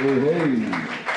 Amém.